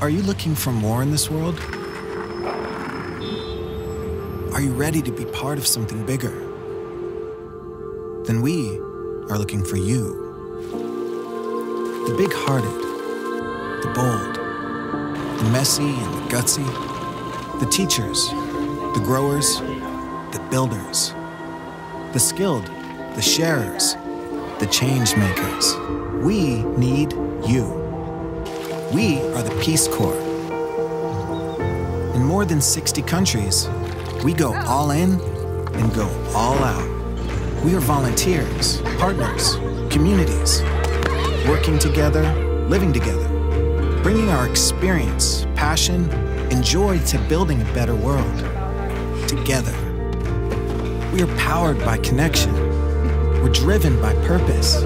Are you looking for more in this world? Are you ready to be part of something bigger? Then we are looking for you. The big hearted, the bold, the messy and the gutsy, the teachers, the growers, the builders, the skilled, the sharers, the change makers. We need you. We are the Peace Corps. In more than 60 countries, we go all in and go all out. We are volunteers, partners, communities, working together, living together, bringing our experience, passion, and joy to building a better world. Together. We are powered by connection. We're driven by purpose.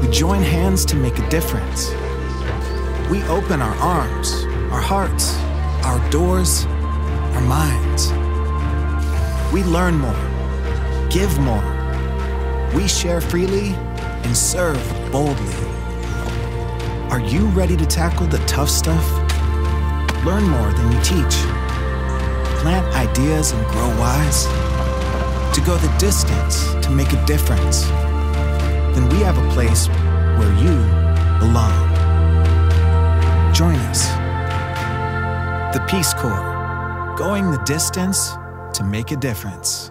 We join hands to make a difference. We open our arms, our hearts, our doors, our minds. We learn more, give more. We share freely and serve boldly. Are you ready to tackle the tough stuff? Learn more than you teach. Plant ideas and grow wise. To go the distance to make a difference. Then we have a place where you The Peace Corps, going the distance to make a difference.